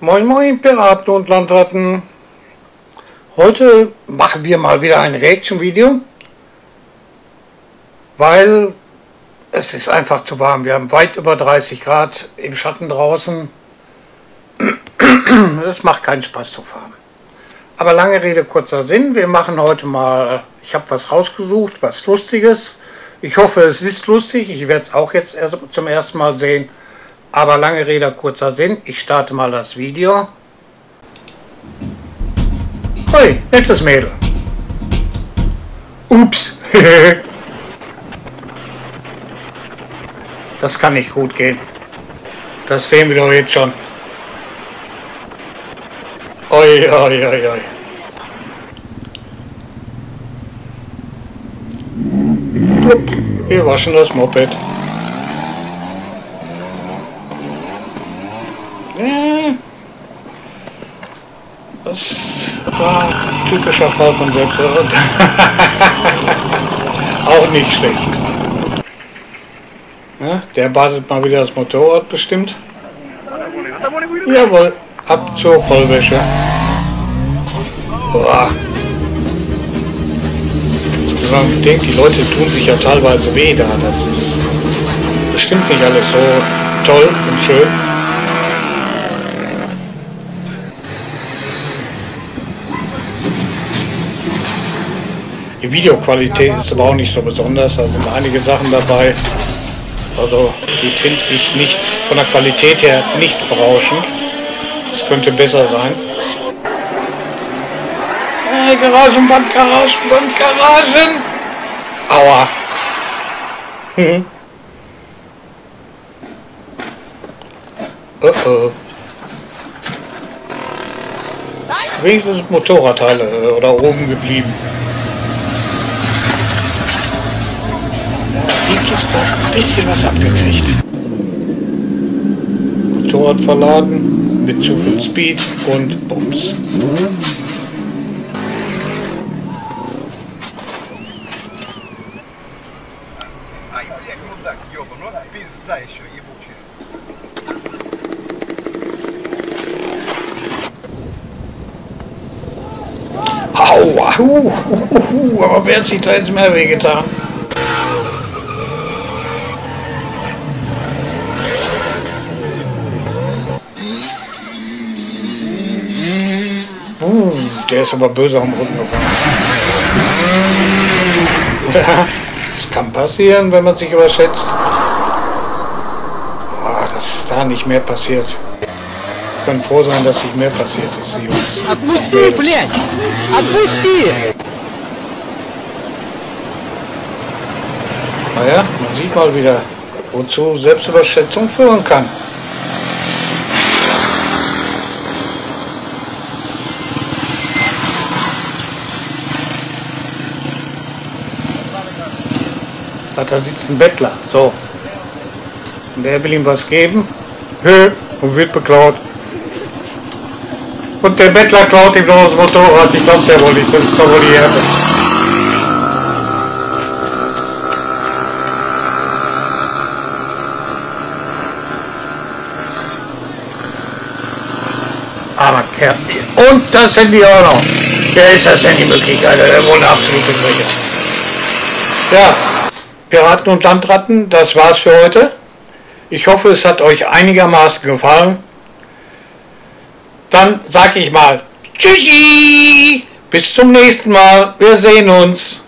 Moin Moin Piraten und Landratten. Heute machen wir mal wieder ein Reaction-Video, weil es ist einfach zu warm. Wir haben weit über 30 Grad im Schatten draußen. Es macht keinen Spaß zu fahren. Aber lange Rede, kurzer Sinn. Wir machen heute mal, ich habe was rausgesucht, was Lustiges. Ich hoffe, es ist lustig. Ich werde es auch jetzt erst zum ersten Mal sehen. Aber lange Rede, kurzer Sinn. Ich starte mal das Video. Hui, nettes Mädel. Ups. das kann nicht gut gehen. Das sehen wir doch jetzt schon. Oi, oi, oi, oi. Wir waschen das Moped. Das war ein typischer Fall von Selbstverrat. Auch nicht schlecht. Der badet mal wieder das Motorrad bestimmt. Jawohl, ab zur Vollwäsche. Boah. Wenn man denkt, die Leute tun sich ja teilweise weh da. Das ist bestimmt nicht alles so toll und schön. Die Videoqualität ist aber auch nicht so besonders. Da sind einige Sachen dabei. Also die finde ich nicht von der Qualität her nicht berauschend. Es könnte besser sein. Hey, Garagenband, Garagenband, Garagen! Aua! Hm. Oh oh. Wenigstens Motorradteile äh, oder oben geblieben. Die Kiste hat ein bisschen was abgekriegt. Motorrad verladen mit zu viel Speed und Bums. Aua, hu, hu, hu, aber wer hat sich da jetzt mehr wehgetan? der ist aber böse am Rücken gefahren. Ja, das kann passieren, wenn man sich überschätzt. Oh, dass da nicht mehr passiert. Wir können froh sein, dass nicht mehr passiert ist, Jungs. Отпусти, блядь! Отпусти! Naja, man sieht mal wieder, wozu Selbstüberschätzung führen kann. Ach, da sitzt ein Bettler. So. Und der will ihm was geben. Hö, und wird beklaut. Und der Bettler klaut ihm noch das Motorrad. Ich glaub's ja wohl nicht. Das ist doch wohl die Härte. Aber Kerl. Und das Handy auch noch. Ja, ist das Handy möglich, Alter. Der eine absolute Frechheit. Ja, Piraten und Landratten, das war's für heute. Ich hoffe, es hat euch einigermaßen gefallen. Dann sage ich mal Tschüssi! Bis zum nächsten Mal. Wir sehen uns.